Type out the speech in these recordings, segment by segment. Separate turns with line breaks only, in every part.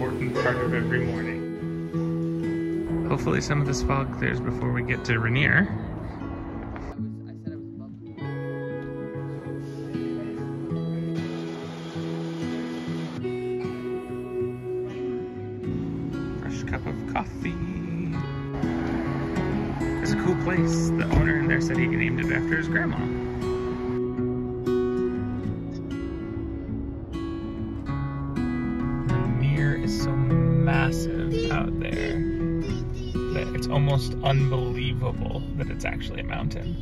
one part of every morning. Hopefully some of this fog clears before we get to Rainier. Fresh cup of coffee. It's a cool place. The owner in there said he named it after his grandma. Almost unbelievable that it's actually a mountain.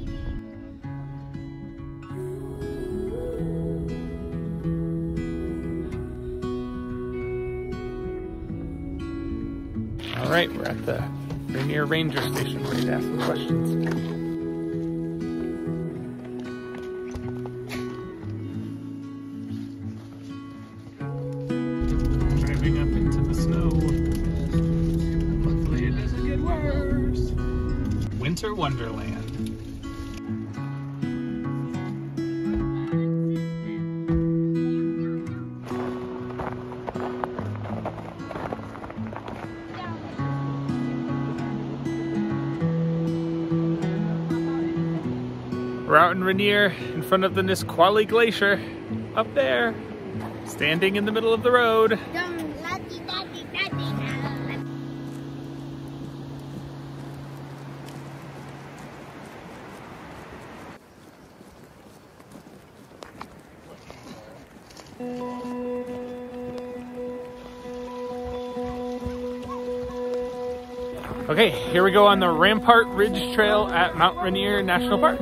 All right, we're at the Rainier Ranger Station ready to ask some questions. Winter Wonderland. We're out in Rainier in front of the Nisqually Glacier. Up there, standing in the middle of the road. Okay, here we go on the Rampart Ridge Trail at Mount Rainier National Park.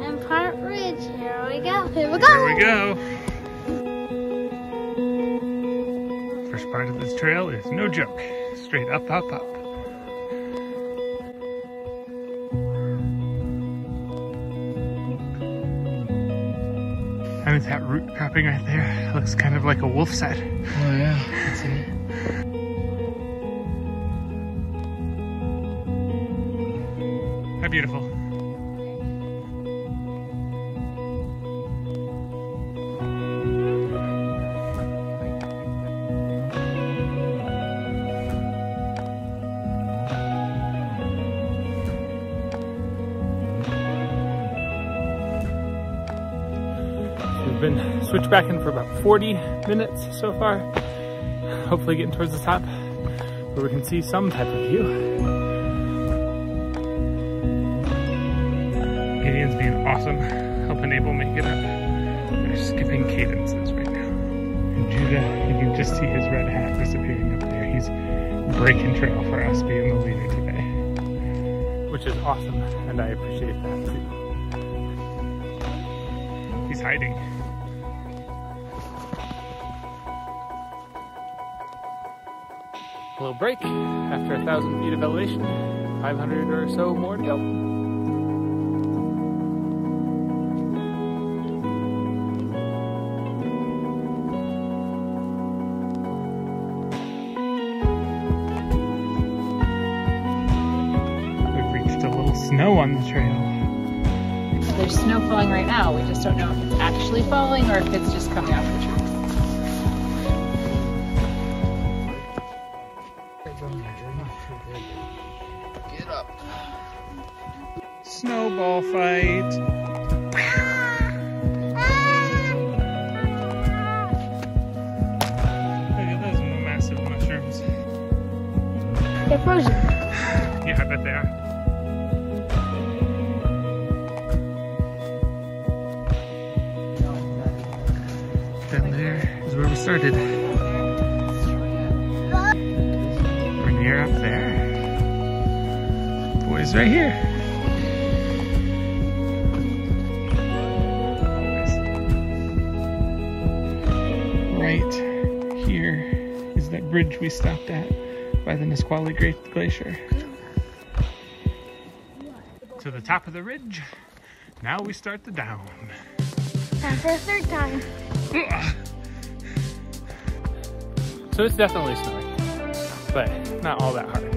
Empire Ridge. Here we go. Here we go.
Here we go. First part of this trail is no joke. Straight up, up, up. That root cropping right there. It looks kind of like a wolf's head.
Oh yeah, that's it.
How beautiful. Been switched back in for about 40 minutes so far. Hopefully getting towards the top where we can see some type of view. Gideon's being awesome, helping Abel make it up. They're skipping cadences right now. And Judah, you can just see his red hat disappearing up there. He's breaking trail for us being the leader today. Which is awesome, and I appreciate that too. He's hiding. A little break after a thousand feet of elevation, 500 or so more to go. We've reached a little snow on the trail.
There's snow falling right now. We just don't know if it's actually falling or if it's just coming off the trees.
Snowball fight. Look at those massive mushrooms.
They're frozen.
Yeah, I bet they are. Down there is where we started. We're near up there. Boys right here. Right here is that bridge we stopped at by the Nisqually Great Glacier. To the top of the ridge. Now we start the down.
Time for a third time.
So it's definitely snowing, but not all that hard.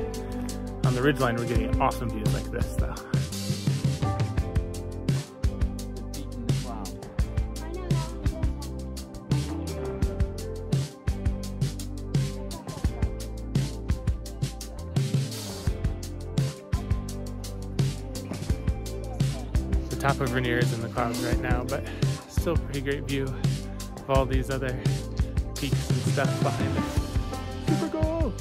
On the ridgeline, we're getting awesome views like this, though. Top of Rainier is in the clouds right now, but still pretty great view of all these other peaks and stuff behind us. Super cool!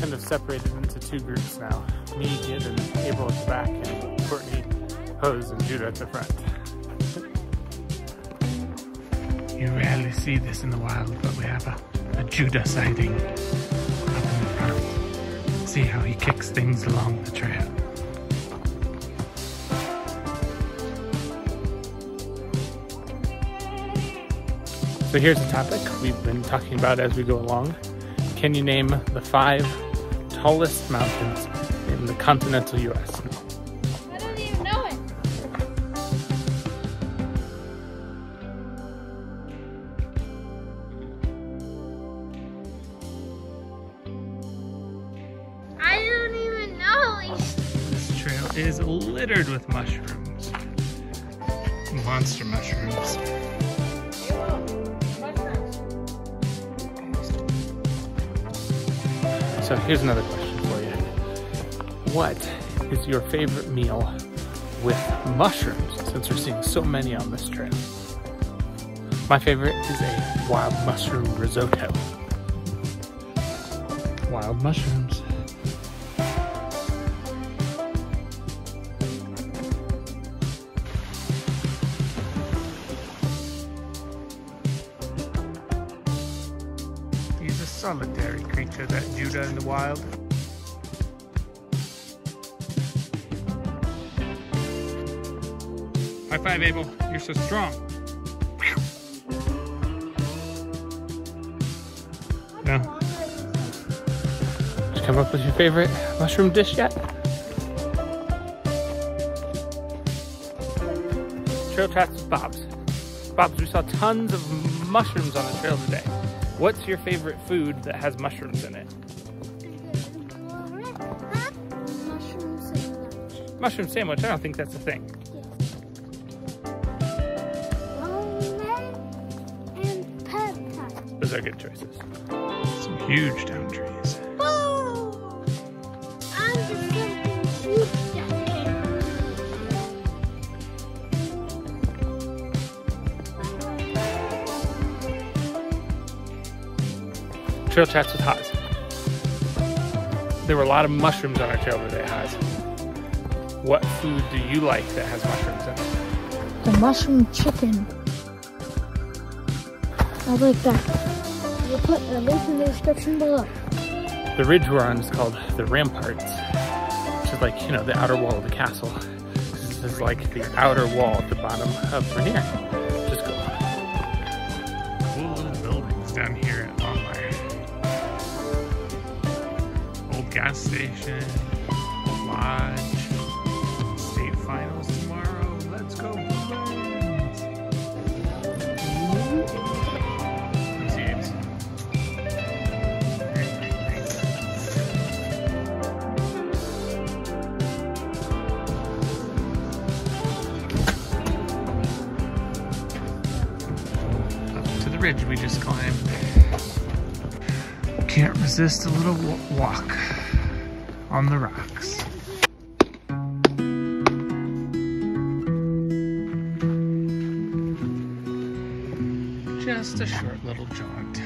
Kind of separated into two groups now. Me and April at the back, and Courtney, Hose, and Judah at the front. You rarely see this in the wild, but we have a, a Judah sighting up in the front. See how he kicks things along the trail. So here's a topic we've been talking about as we go along. Can you name the five tallest mountains in the continental US?
I don't even know it. I don't even know these.
This trail is littered with mushrooms. Monster mushrooms. So here's another question for you. What is your favorite meal with mushrooms since we're seeing so many on this trail? My favorite is a wild mushroom risotto. Wild mushrooms. He's a solitary creature, that Judah in the wild. High five, Abel. You're so strong. No. Did you come up with your favorite mushroom dish yet? Trail chats with Bob's. Bob's, we saw tons of mushrooms on the trail today. What's your favorite food that has mushrooms in it?
Mushroom sandwich.
Mushroom sandwich, I don't think that's a thing. Are good choices. Some huge down trees.
Oh! I'm just something huge down there.
Trail chats with Haas. There were a lot of mushrooms on our trail today, Haas. What food do you like that has mushrooms in it?
The mushroom chicken. I like that. We'll put a link in the description below.
The ridge we're on is called the Ramparts, which is like, you know, the outer wall of the castle. This is like the outer wall at the bottom of Rainier. Just cool. Cool little buildings down here at Longmire. Old gas station, old lodge. State finals tomorrow. Let's go ridge we just climbed. Can't resist a little walk on the rocks. Just a short little jaunt.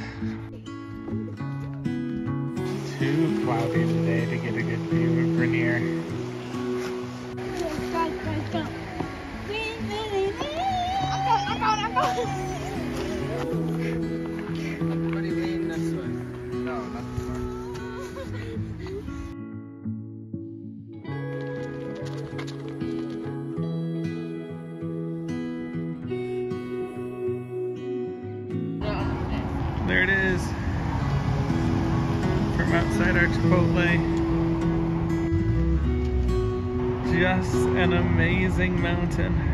Too cloudy today to get a good view of Rainier. Chipotle. Just an amazing mountain.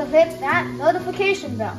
Also hit that notification bell.